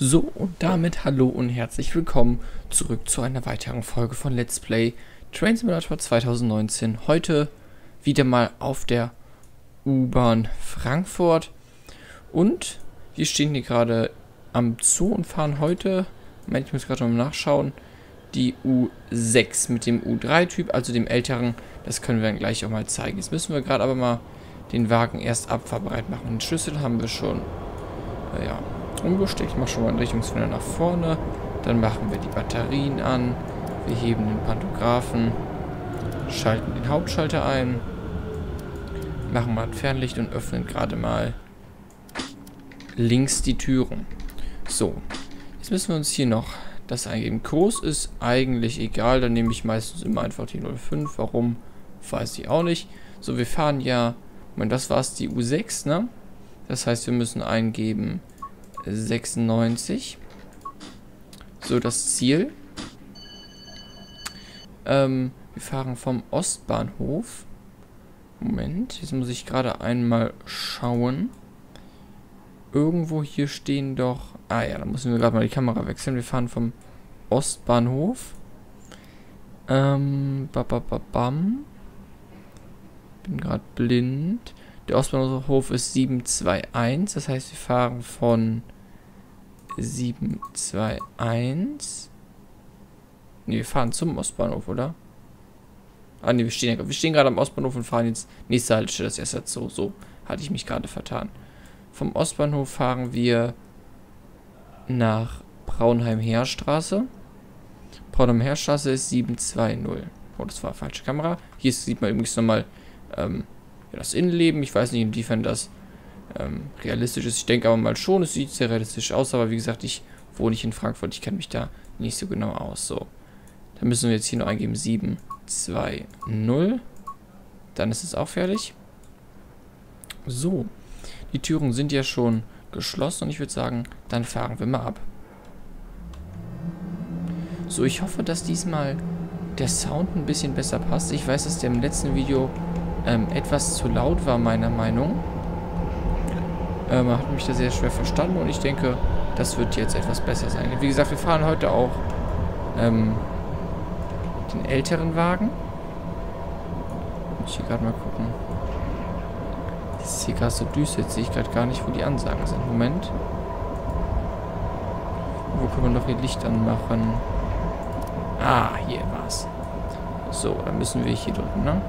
So, und damit hallo und herzlich willkommen zurück zu einer weiteren Folge von Let's Play Train Simulator 2019. Heute wieder mal auf der U-Bahn Frankfurt. Und wir stehen hier gerade am Zoo und fahren heute, ich muss gerade mal nachschauen, die U6 mit dem U3-Typ, also dem älteren. Das können wir dann gleich auch mal zeigen. Jetzt müssen wir gerade aber mal den Wagen erst abfahrbereit machen. Den Schlüssel haben wir schon. Ja, umgesteckt. Ich mache schon mal einen Richtungsfinder nach vorne. Dann machen wir die Batterien an. Wir heben den Pantographen. Schalten den Hauptschalter ein. Machen mal ein Fernlicht und öffnen gerade mal links die Türen. So. Jetzt müssen wir uns hier noch das eingeben. Kurs ist eigentlich egal. Dann nehme ich meistens immer einfach die 05. Warum? Weiß ich auch nicht. So, wir fahren ja... Moment, das war es, die U6, ne? Das heißt, wir müssen eingeben 96. So, das Ziel. Ähm, wir fahren vom Ostbahnhof. Moment, jetzt muss ich gerade einmal schauen. Irgendwo hier stehen doch... Ah ja, da müssen wir gerade mal die Kamera wechseln. Wir fahren vom Ostbahnhof. Ähm, ba, ba, ba, bam. Bin gerade blind. Der Ostbahnhof ist 721. Das heißt, wir fahren von 721. Ne, wir fahren zum Ostbahnhof, oder? Ah, ne, wir stehen, wir stehen gerade am Ostbahnhof und fahren jetzt nächste Haltestelle. Das ist erst so. So hatte ich mich gerade vertan. Vom Ostbahnhof fahren wir nach Braunheim-Heerstraße. Braunheim-Heerstraße ist 720. Oh, das war falsche Kamera. Hier sieht man übrigens nochmal ähm, ja, das Innenleben. Ich weiß nicht, inwiefern das ähm, realistisch ist. Ich denke aber mal schon, es sieht sehr realistisch aus, aber wie gesagt, ich wohne nicht in Frankfurt, ich kenne mich da nicht so genau aus. So, dann müssen wir jetzt hier noch eingeben 7, 2, 0. Dann ist es auch fertig. So, die Türen sind ja schon geschlossen und ich würde sagen, dann fahren wir mal ab. So, ich hoffe, dass diesmal der Sound ein bisschen besser passt. Ich weiß, dass der im letzten Video ähm, etwas zu laut war, meiner Meinung. Äh, man hat mich da sehr schwer verstanden und ich denke, das wird jetzt etwas besser sein. Wie gesagt, wir fahren heute auch ähm, den älteren Wagen. Muss ich hier gerade mal gucken. Das ist hier gerade so düster, jetzt sehe ich gerade gar nicht, wo die Ansagen sind. Moment. Wo können wir noch hier Licht anmachen? Ah, hier war's. So, dann müssen wir hier drücken, ne?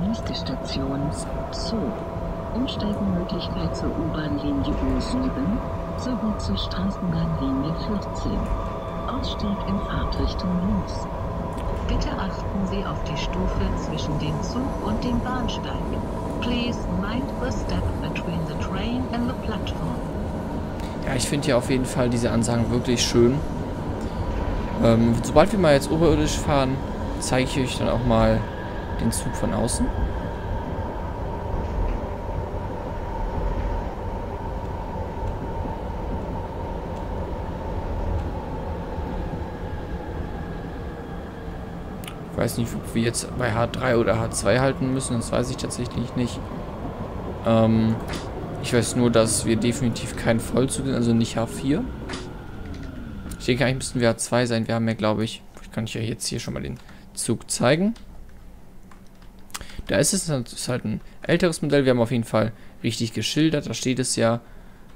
Nächste Station Zoo. Umsteigemöglichkeit zur U-Bahn-Linie U7 sowie zur Straßenbahnlinie 14. Ausstieg in Fahrtrichtung links. Bitte achten Sie auf die Stufe zwischen dem Zug und dem Bahnsteig. Please mind the step between the train and the platform. Ja, ich finde ja auf jeden Fall diese Ansagen wirklich schön. Ähm, sobald wir mal jetzt oberirdisch fahren, zeige ich euch dann auch mal den Zug von außen. Ich weiß nicht, ob wir jetzt bei H3 oder H2 halten müssen, das weiß ich tatsächlich nicht. Ähm, ich weiß nur, dass wir definitiv kein Vollzug sind, also nicht H4. Ich denke, eigentlich müssten wir H2 sein. Wir haben ja, glaube ich, ich kann ich ja jetzt hier schon mal den Zug zeigen. Da ist es das ist halt ein älteres Modell. Wir haben auf jeden Fall richtig geschildert. Da steht es ja.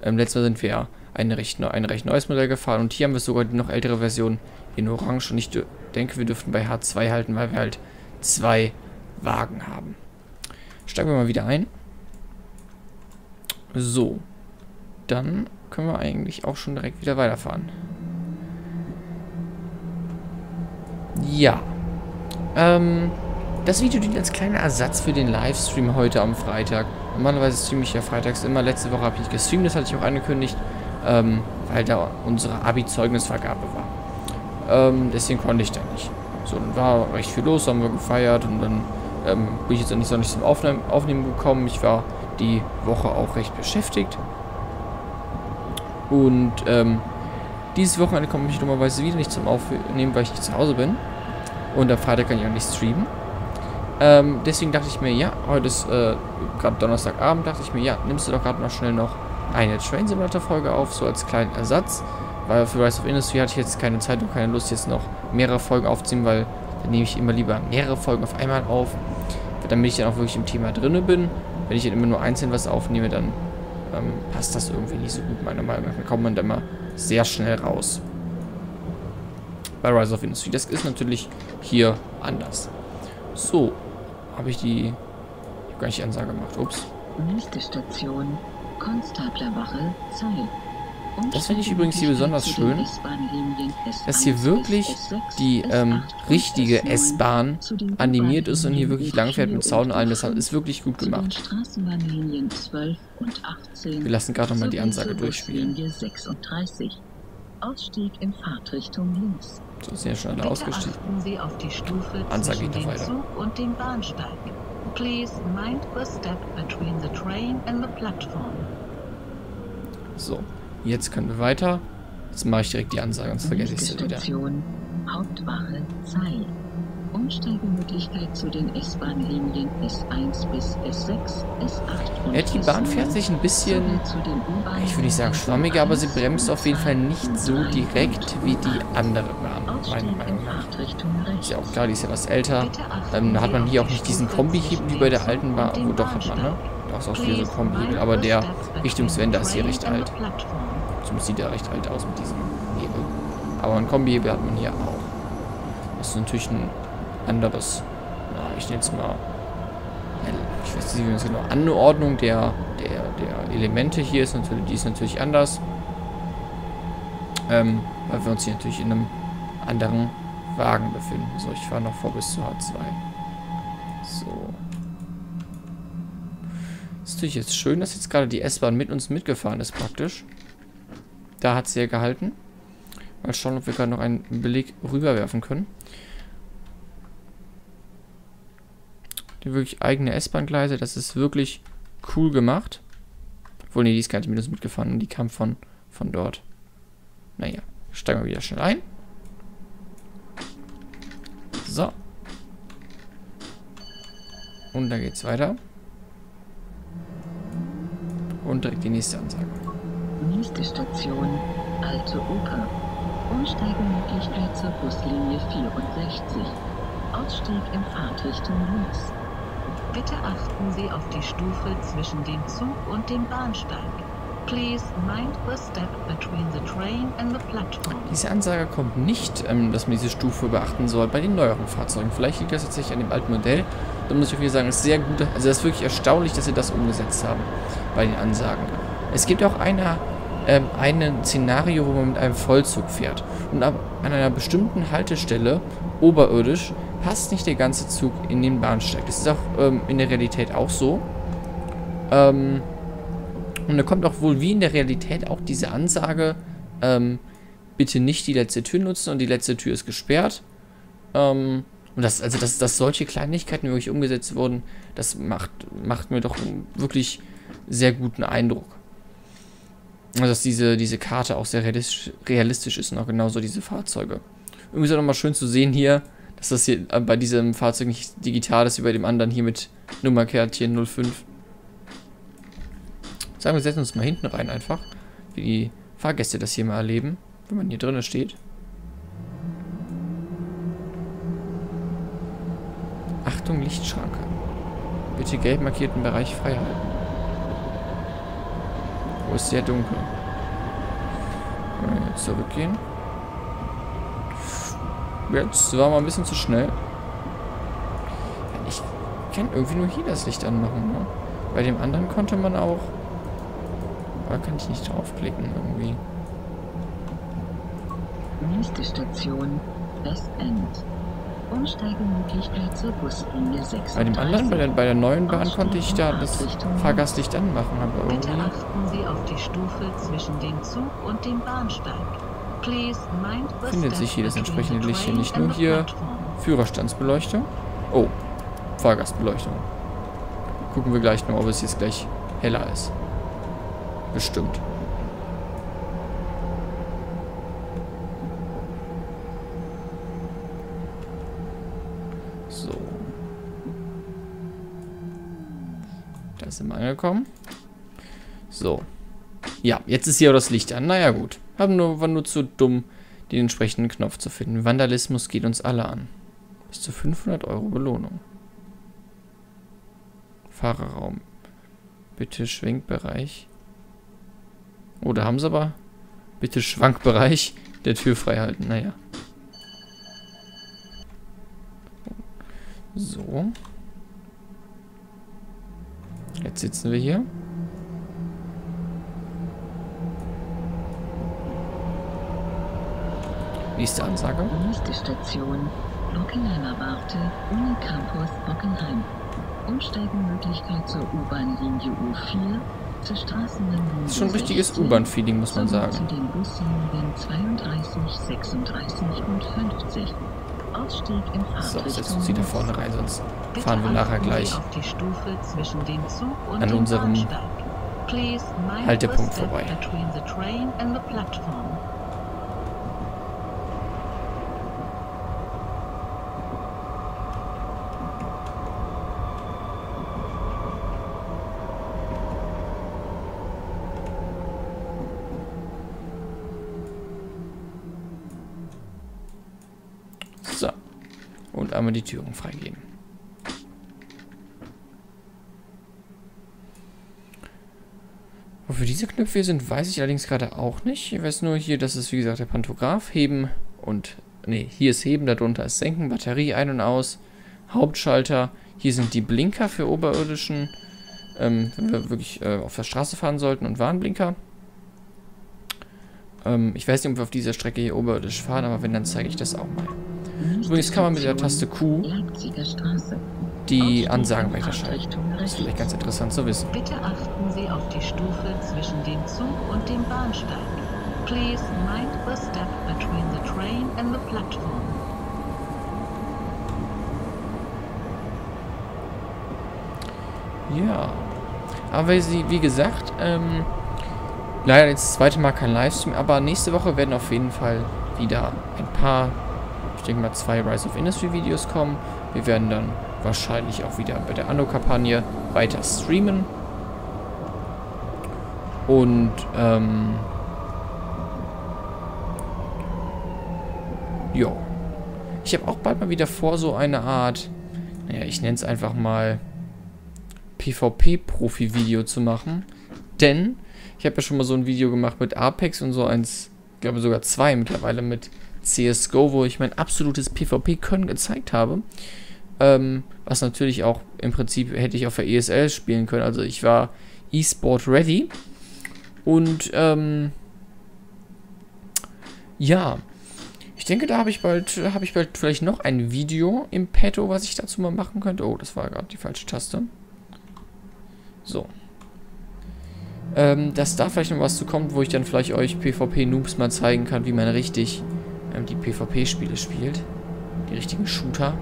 Ähm, letztes Mal sind wir ja ein recht, ein recht neues Modell gefahren. Und hier haben wir sogar die noch ältere Version in Orange. Und ich denke, wir dürften bei H2 halten, weil wir halt zwei Wagen haben. Steigen wir mal wieder ein. So. Dann können wir eigentlich auch schon direkt wieder weiterfahren. Ja. Ähm, das Video dient als kleiner Ersatz für den Livestream heute am Freitag. Normalerweise streame ich ja freitags immer. Letzte Woche habe ich gestreamt, das hatte ich auch angekündigt, ähm, weil da unsere Abi-Zeugnisvergabe war. Ähm, deswegen konnte ich da nicht. So, dann war recht viel los, haben wir gefeiert und dann ähm, bin ich jetzt nicht so nicht zum Aufnehmen, Aufnehmen gekommen. Ich war die Woche auch recht beschäftigt. Und ähm, dieses Wochenende komme ich normalerweise wieder nicht zum Aufnehmen, weil ich nicht zu Hause bin. Und am Freitag kann ich auch nicht streamen. Ähm, deswegen dachte ich mir, ja, heute ist äh, gerade Donnerstagabend, dachte ich mir, ja, nimmst du doch gerade noch schnell noch eine Train Simulator Folge auf, so als kleinen Ersatz. Weil für Rise of Industry hatte ich jetzt keine Zeit und keine Lust, jetzt noch mehrere Folgen aufzunehmen, weil dann nehme ich immer lieber mehrere Folgen auf einmal auf, damit ich dann auch wirklich im Thema drinne bin. Wenn ich dann immer nur einzeln was aufnehme, dann ähm, passt das irgendwie nicht so gut, meiner Meinung nach. Dann kommt man da immer sehr schnell raus. Bei Rise of Industry. Das ist natürlich hier anders. So, habe ich die... Ich habe gar nicht die Ansage gemacht. Ups. Nächste Station, Konstablerwache, Zeil. Das finde ich übrigens hier besonders schön, dass hier wirklich die ähm, richtige S-Bahn animiert ist und hier wirklich langfährt mit Sound und allem. Das ist wirklich gut gemacht. Wir lassen gerade nochmal die Ansage durchspielen. Ausstieg in Fahrtrichtung links. So, sehr schnell ausgestiegen. Sie auf die Stufe Ansage geht weiter. Zug und dem Bahnsteig. Please mind the step between the train and the platform. So, jetzt können wir weiter. Jetzt mache ich direkt die Ansage, sonst vergesse ich es wieder. Hauptwache Zeil. Umsteigemöglichkeit zu den S-Bahn-Linien S1 bis S6, S8 und Ja, die Bahn fährt sich ein bisschen, ich würde nicht sagen schwammiger, aber sie bremst auf jeden Fall nicht so direkt wie die andere Bahn, meiner Meinung nach. Ist ja auch klar, die ist ja was älter. Ähm, da hat man hier auch nicht diesen Kombi-Hebel wie bei der alten Bahn. Wo doch hat man, ne? Da ist auch wieder so Kombi-Hebel, aber der Richtungswender ist hier recht alt. Zumindest sieht er recht alt aus mit diesem Hebel. Aber ein Kombi-Hebel hat man hier auch. Das ist natürlich ein anderes, na, ich nenne es mal, ich weiß nicht, es genau, Anordnung der, der, der Elemente hier ist natürlich, die ist natürlich anders. Ähm, weil wir uns hier natürlich in einem anderen Wagen befinden. So, ich fahre noch vor bis zu H2. So. ist natürlich jetzt schön, dass jetzt gerade die S-Bahn mit uns mitgefahren ist praktisch. Da hat sie ja gehalten. Mal schauen, ob wir gerade noch einen Beleg rüberwerfen können. Wirklich eigene S-Bahn-Gleise, das ist wirklich cool gemacht. Obwohl, nee, die ist gar nicht mit uns mitgefahren und die kam von, von dort. Naja, steigen wir wieder schnell ein. So. Und dann geht's weiter. Und direkt die nächste Ansage. Nächste Station, Alte Oper. Umsteigemöglichkeit zur Buslinie 64. Ausstieg in Fahrtrichtung links. Bitte achten Sie auf die Stufe zwischen dem Zug und dem Bahnsteig. Please mind the step between the train and the platform. Diese Ansage kommt nicht, ähm, dass man diese Stufe beachten soll bei den neueren Fahrzeugen. Vielleicht liegt das tatsächlich an dem alten Modell. Da muss ich auf jeden Fall sagen, ist sehr gut. Also das ist wirklich erstaunlich, dass sie das umgesetzt haben bei den Ansagen. Es gibt auch eine, ähm, ein Szenario, wo man mit einem Vollzug fährt. Und an einer bestimmten Haltestelle, oberirdisch, passt nicht der ganze Zug in den Bahnsteig. Das ist auch ähm, in der Realität auch so. Ähm, und da kommt auch wohl wie in der Realität auch diese Ansage, ähm, bitte nicht die letzte Tür nutzen und die letzte Tür ist gesperrt. Ähm, und das, also dass, dass solche Kleinigkeiten wirklich umgesetzt wurden, das macht, macht mir doch wirklich sehr guten Eindruck. Also dass diese, diese Karte auch sehr realistisch, realistisch ist und auch genauso diese Fahrzeuge. Irgendwie ist auch nochmal schön zu sehen hier, dass das hier bei diesem Fahrzeug nicht digital ist wie bei dem anderen hier mit Nummerkärtchen 05. Sagen wir, setzen uns mal hinten rein einfach, wie die Fahrgäste das hier mal erleben, wenn man hier drinnen steht. Achtung, Lichtschranke. Bitte gelb markierten Bereich frei halten. Wo ist sehr dunkel. Jetzt zurückgehen. Jetzt war mal ein bisschen zu schnell. Ich kann irgendwie nur hier das Licht anmachen. Ne? Bei dem anderen konnte man auch... Da kann ich nicht draufklicken irgendwie. Nächste Station, Westend. Umsteigemöglichkeit zur Buslinie 36. Bei dem anderen, bei der, bei der neuen Bahn konnte ich da das Fahrgastlicht anmachen, aber Bitte irgendwie... achten Sie auf die Stufe zwischen dem Zug und dem Bahnsteig. Findet sich hier das entsprechende Licht hier nicht nur hier. Führerstandsbeleuchtung. Oh, Fahrgastbeleuchtung. Gucken wir gleich noch, ob es jetzt gleich heller ist. Bestimmt. So. Da sind wir angekommen. So. Ja, jetzt ist hier auch das Licht an. Naja, gut. Haben nur, war nur zu dumm, den entsprechenden Knopf zu finden. Vandalismus geht uns alle an. Bis zu 500 Euro Belohnung. Fahrerraum. Bitte Schwenkbereich. Oh, da haben sie aber. Bitte Schwankbereich der Tür frei halten. Naja. So. Jetzt sitzen wir hier. Nächste Ansage. Nächste Station. Bockenheimer Warte, Unicampus Bockenheim. Umsteigemöglichkeit zur U-Bahn-Linie U4, zur Straßenlinie Das ist schon ein richtiges U-Bahn-Feeling, muss man sagen. Zu den Buslinien 32, 36 und 50. Ausstieg in So, setzt uns wieder vorne rein, sonst fahren wir nachher Sie gleich an unserem Haltepunkt vorbei. Between the train and the platform. So. Und einmal die Türen freigeben. Wofür diese Knöpfe hier sind, weiß ich allerdings gerade auch nicht. Ich weiß nur hier, das ist wie gesagt der Pantograph. Heben und... Ne, hier ist Heben, darunter ist Senken, Batterie ein- und aus, Hauptschalter. Hier sind die Blinker für oberirdischen, ähm, wenn wir wirklich äh, auf der Straße fahren sollten und Warnblinker. Ähm, ich weiß nicht, ob wir auf dieser Strecke hier oberirdisch fahren, aber wenn, dann zeige ich das auch mal. Übrigens kann man mit der Taste Q die Ansagen weiterschalten. Das ist vielleicht ganz interessant zu wissen. Bitte achten Sie auf die Stufe zwischen dem Zug und dem Bahnsteig. Please mind the step between the train and the platform. Ja. Aber wie, sie- wie gesagt, ähm, leider jetzt das zweite Mal kein Livestream, aber nächste Woche werden auf jeden Fall wieder ein paar, denke mal zwei Rise of Industry Videos kommen. Wir werden dann wahrscheinlich auch wieder bei der Anno-Kampagne weiter streamen. Und, ähm, jo. Ich habe auch bald mal wieder vor, so eine Art, naja, ich nenne es einfach mal PvP-Profi-Video zu machen. Denn ich habe ja schon mal so ein Video gemacht mit Apex und so eins, ich glaube sogar zwei mittlerweile mit CSGO, wo ich mein absolutes PvP-Können gezeigt habe. Ähm, was natürlich auch im Prinzip hätte ich auf der ESL spielen können. Also ich war E-Sport ready. Und ähm, ja, ich denke, da habe ich bald, habe ich bald vielleicht noch ein Video im Petto, was ich dazu mal machen könnte. Oh, das war gerade die falsche Taste. So. Ähm, dass da vielleicht noch was zu kommt, wo ich dann vielleicht euch PvP-Noobs mal zeigen kann, wie man richtig die PvP-Spiele spielt. Die richtigen Shooter.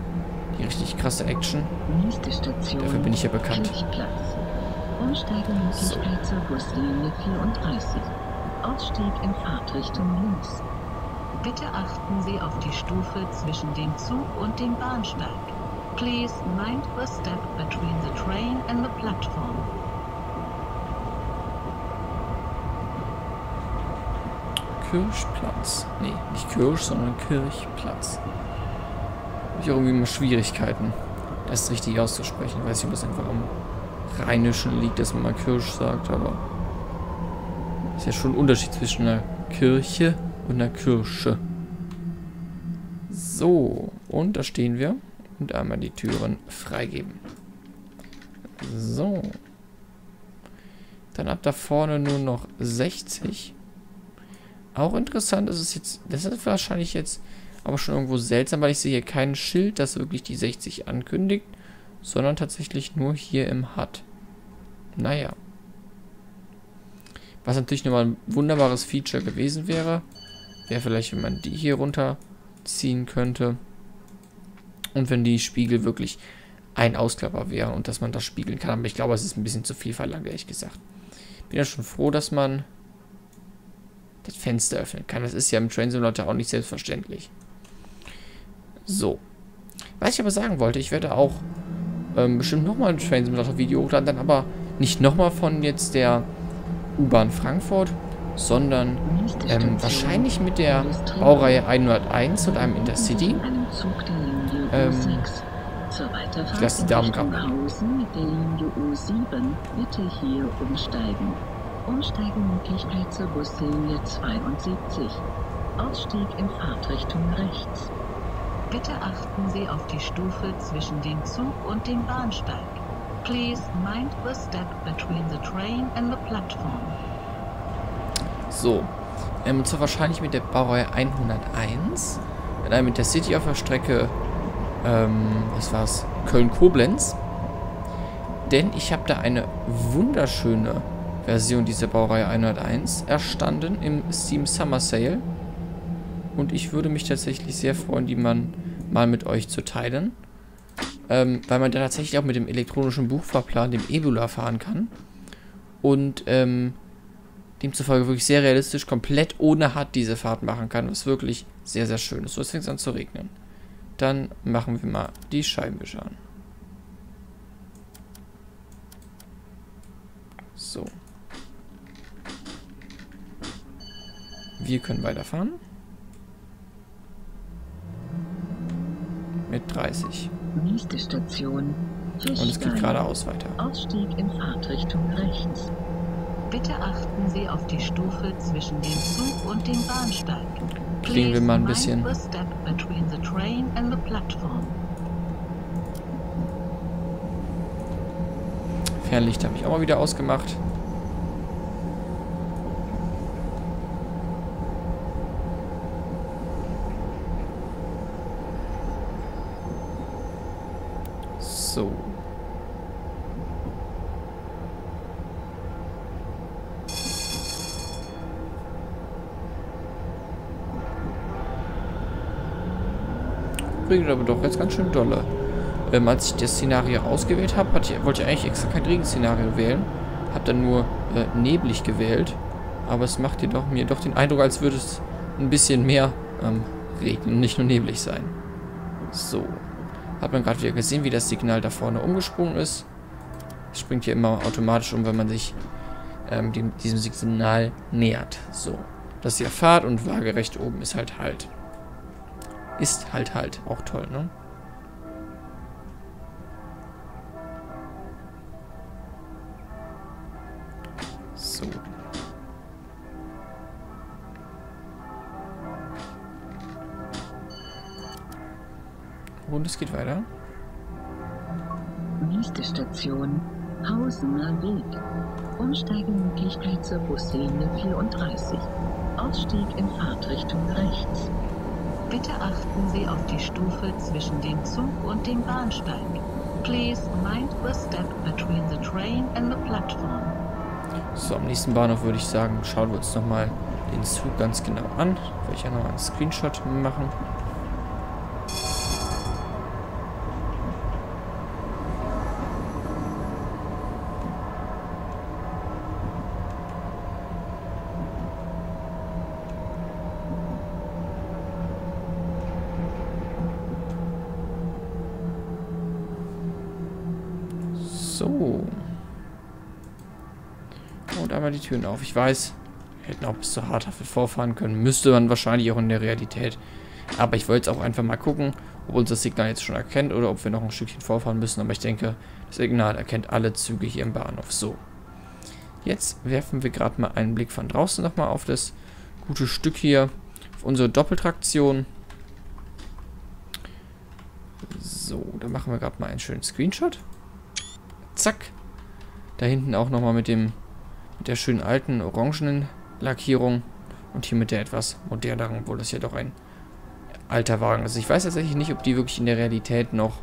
Die richtig krasse Action. Nächste Station. Dafür bin ich ja bekannt. Umsteigemöglichkeit zur Buslinie 34. Ausstieg in Fahrtrichtung links. Bitte achten Sie auf die Stufe zwischen dem Zug und dem Bahnsteig. Please mind the step between the train and the platform. Kirchplatz. Nee, nicht Kirsch, sondern Kirchplatz. Habe ich auch irgendwie immer Schwierigkeiten, das richtig auszusprechen. Ich weiß nicht, ob das einfach am Rheinischen liegt, dass man mal Kirsch sagt, aber ist ja schon ein Unterschied zwischen einer Kirche und einer Kirsche. So, und da stehen wir. Und einmal die Türen freigeben. So. Dann ab da vorne nur noch 60. Auch interessant ist es jetzt, das ist wahrscheinlich jetzt aber schon irgendwo seltsam, weil ich sehe hier kein Schild, das wirklich die 60 ankündigt, sondern tatsächlich nur hier im HUD. Naja. Was natürlich nochmal ein wunderbares Feature gewesen wäre, wäre vielleicht, wenn man die hier runterziehen könnte und wenn die Spiegel wirklich ein Ausklapper wären und dass man das spiegeln kann. Aber ich glaube, es ist ein bisschen zu viel verlangt, ehrlich gesagt. Bin ja schon froh, dass man das Fenster öffnen kann. Das ist ja im Train Simulator auch nicht selbstverständlich. So. Was ich aber sagen wollte, ich werde auch ähm, bestimmt nochmal ein Train Simulator Video hochladen, dann aber nicht nochmal von jetzt der U-Bahn Frankfurt, sondern ähm, wahrscheinlich mit der Baureihe 101 und einem Intercity. Ähm, ich lasse die Damen gerade. mit der Linie U7 bitte hier umsteigen. Umsteigemöglichkeit zur Buslinie 72. Ausstieg in Fahrtrichtung rechts. Bitte achten Sie auf die Stufe zwischen dem Zug und dem Bahnsteig. Please mind the step between the train and the platform. So. Ähm, und zwar wahrscheinlich mit der Baureihe 101. Mit einem Intercity auf der Strecke, ähm, was war's? Köln-Koblenz. Denn ich habe da eine wunderschöne Version dieser Baureihe 101 erstanden im Steam Summer Sale. Und ich würde mich tatsächlich sehr freuen, die man mal mit euch zu teilen. Ähm, weil man da tatsächlich auch mit dem elektronischen Buchfahrplan, dem Ebula, fahren kann. Und ähm, demzufolge wirklich sehr realistisch komplett ohne Hard diese Fahrt machen kann, was wirklich sehr, sehr schön ist. So, jetzt fängt es an zu regnen. Dann machen wir mal die Scheibenwischer an. So. Wir können weiterfahren. Mit 30. Nächste Station. Und es geht geradeaus weiter. Ausstieg in Fahrtrichtung rechts. Bitte achten Sie auf die Stufe zwischen dem Zug und dem Bahnsteig. Klingen wir mal ein bisschen. Fernlicht habe ich auch mal wieder ausgemacht. So. Regnet aber doch jetzt ganz schön dolle. Ähm, als ich das Szenario ausgewählt habe, wollte ich eigentlich extra kein Regenszenario wählen. Habe dann nur äh, neblig gewählt. Aber es macht jedoch mir doch den Eindruck, als würde es ein bisschen mehr ähm, regnen nicht nur neblig sein. So. Hat man gerade wieder gesehen, wie das Signal da vorne umgesprungen ist. Es springt hier immer automatisch um, wenn man sich ähm, dem, diesem Signal nähert. So. Das ist ja Fahrt und waagerecht oben ist halt Halt. Ist halt Halt. Auch toll, ne? So. Und es geht weiter. Nächste Station, Hausener Weg. Umsteigemöglichkeit zur Buslinie 34. Ausstieg in Fahrtrichtung rechts. Bitte achten Sie auf die Stufe zwischen dem Zug und dem Bahnsteig. Please mind the step between the train and the platform. So, am nächsten Bahnhof würde ich sagen, schauen wir uns nochmal den Zug ganz genau an. Will ich ja einen Screenshot machen. So. Und einmal die Türen auf. Ich weiß, wir hätten auch bis zur Harthafe vorfahren können. Müsste man wahrscheinlich auch in der Realität. Aber ich wollte jetzt auch einfach mal gucken, ob uns das Signal jetzt schon erkennt oder ob wir noch ein Stückchen vorfahren müssen. Aber ich denke, das Signal erkennt alle Züge hier im Bahnhof. So. Jetzt werfen wir gerade mal einen Blick von draußen nochmal auf das gute Stück hier. Auf unsere Doppeltraktion. So, da machen wir gerade mal einen schönen Screenshot. Zack. Da hinten auch nochmal mit dem mit der schönen alten orangenen Lackierung und hier mit der etwas moderneren, obwohl das ja doch ein alter Wagen ist. Ich weiß tatsächlich nicht, ob die wirklich in der Realität noch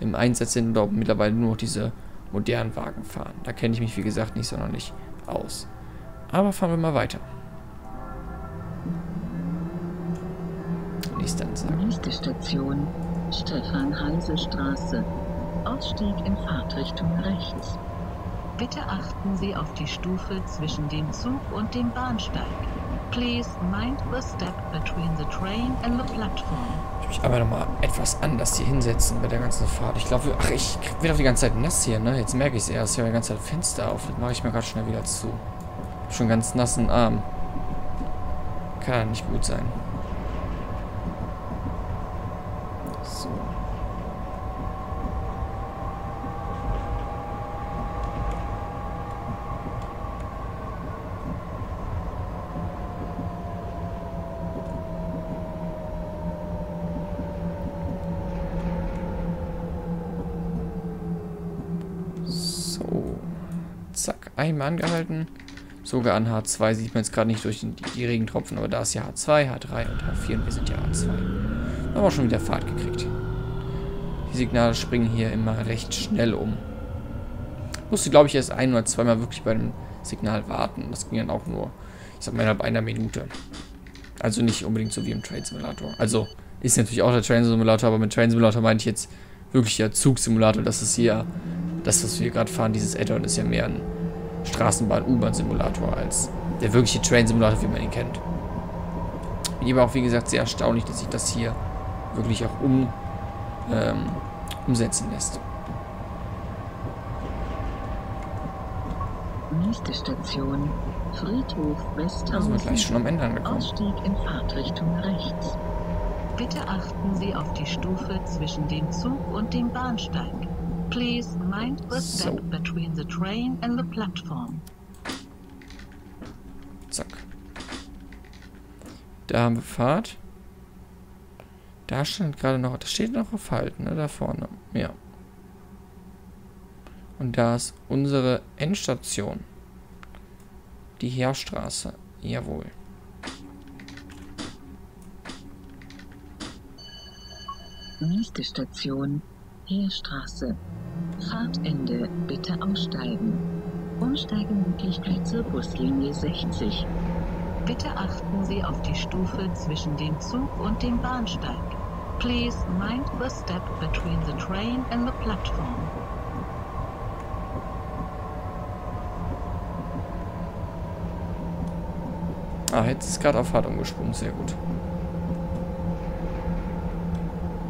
im Einsatz sind oder ob mittlerweile nur noch diese modernen Wagen fahren. Da kenne ich mich, wie gesagt, nicht sonderlich aus. Aber fahren wir mal weiter. Nächste. Nächste Station, Stefan-Heise-Straße. Ausstieg in Fahrtrichtung rechts. Bitte achten Sie auf die Stufe zwischen dem Zug und dem Bahnsteig. Please mind the step between the train and the platform. Ich mich aber nochmal etwas anders hier hinsetzen bei der ganzen Fahrt. Ich glaube, ach, ich werde auch die ganze Zeit nass hier, ne? Jetzt merke ich es erst. Ich habe die ganze Zeit Fenster auf. Das mache ich mir gerade schnell wieder zu. Schon ganz nassen Arm. Kann ja nicht gut sein. Zack, einmal angehalten. Sogar an H2 sieht man jetzt gerade nicht durch die, die, Regentropfen, aber da ist ja H2, H3 und H4 und wir sind ja H2. Da haben wir schon wieder Fahrt gekriegt. Die Signale springen hier immer recht schnell um. Musste, glaube ich, erst ein oder zweimal wirklich bei dem Signal warten. Das ging dann auch nur, ich sag mal, innerhalb einer Minute. Also nicht unbedingt so wie im Train Simulator. Also ist natürlich auch der Train Simulator, aber mit Train Simulator meinte ich jetzt wirklich der Zugsimulator. Das ist hier, das, was wir gerade fahren, dieses Add-on ist ja mehr ein Straßenbahn-U-Bahn-Simulator als der wirkliche Train-Simulator, wie man ihn kennt. Bin aber auch, wie gesagt, sehr erstaunlich, dass sich das hier wirklich auch um, ähm, umsetzen lässt. Nächste Station, Friedhof Westhausen. Sind wir gleich schon am Ende angekommen. Ausstieg in Fahrtrichtung rechts. Bitte achten Sie auf die Stufe zwischen dem Zug und dem Bahnsteig. Please mind the step So. between the train and the platform. Zack. Da haben wir Fahrt. Da stand gerade noch, da steht noch auf Halten, ne, da vorne. Ja. Und da ist unsere Endstation. Die Heerstraße. Jawohl. Nächste Station, Heerstraße. Fahrtende, bitte aussteigen. Umsteigemöglichkeit zur Buslinie 60. Bitte achten Sie auf die Stufe zwischen dem Zug und dem Bahnsteig. Please mind the step between the train and the platform. Ah, jetzt ist gerade auf Fahrt umgesprungen. Sehr gut.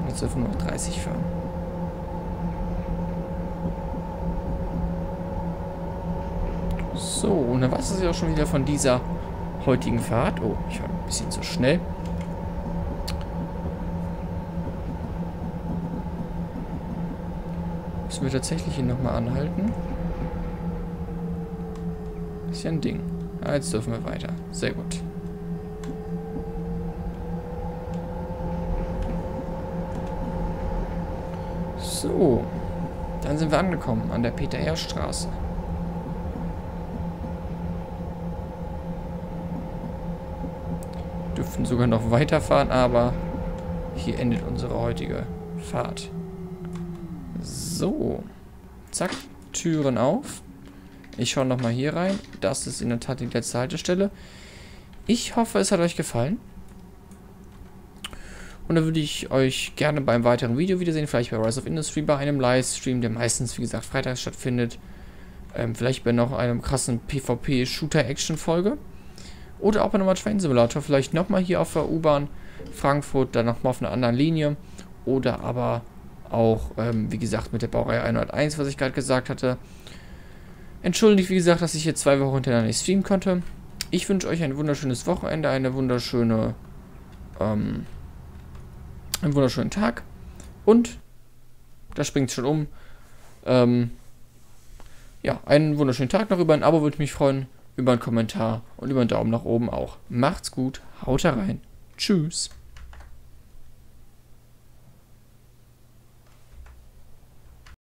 Jetzt dürfen wir noch 30 fahren. So, und dann war es ja auch schon wieder von dieser heutigen Fahrt. Oh, ich war ein bisschen zu schnell. Müssen wir tatsächlich hier nochmal anhalten? Ist ja ein Ding. Ja, jetzt dürfen wir weiter. Sehr gut. So. Dann sind wir angekommen an der Peter-Ehr-Straße. Dürften sogar noch weiterfahren, aber hier endet unsere heutige Fahrt. So. Zack. Türen auf. Ich schaue nochmal hier rein. Das ist in der Tat die letzte Haltestelle. Ich hoffe, es hat euch gefallen. Und dann würde ich euch gerne beim weiteren Video wiedersehen. Vielleicht bei Rise of Industry, bei einem Livestream, der meistens, wie gesagt, freitags stattfindet. Ähm, vielleicht bei noch einem krassen PvP-Shooter-Action-Folge. Oder auch bei einem Train Simulator. Vielleicht nochmal hier auf der U-Bahn Frankfurt, dann nochmal auf einer anderen Linie. Oder aber auch, ähm, wie gesagt, mit der Baureihe 101, was ich gerade gesagt hatte. Entschuldigt, wie gesagt, dass ich hier zwei Wochen hintereinander nicht streamen konnte. Ich wünsche euch ein wunderschönes Wochenende, eine wunderschöne, ähm, einen wunderschönen Tag. Und, da springt schon um, ähm, ja, einen wunderschönen Tag noch. Über ein Abo würde mich freuen, über einen Kommentar und über einen Daumen nach oben auch. Macht's gut, haut rein. Tschüss.